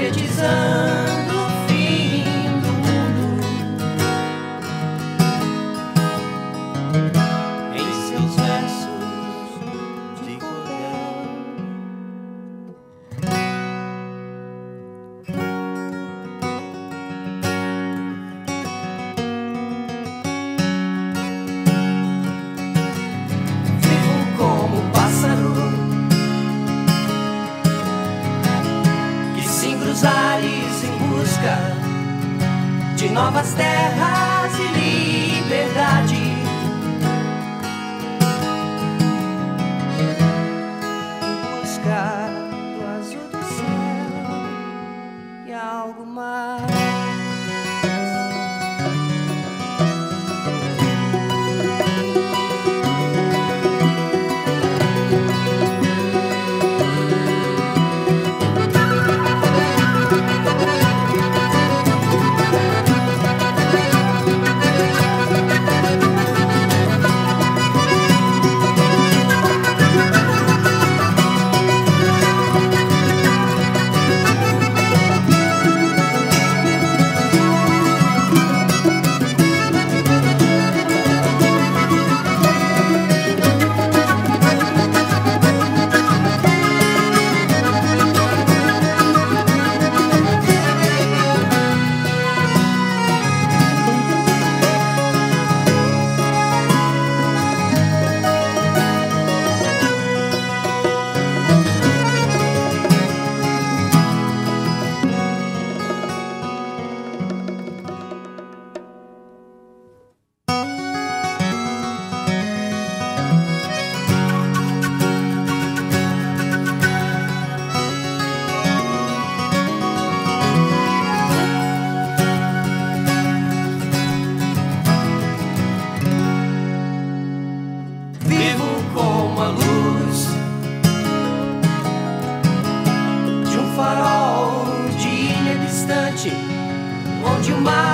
profetizando de novas terras e liberdade. Em busca do azul do céu e algo mais. De um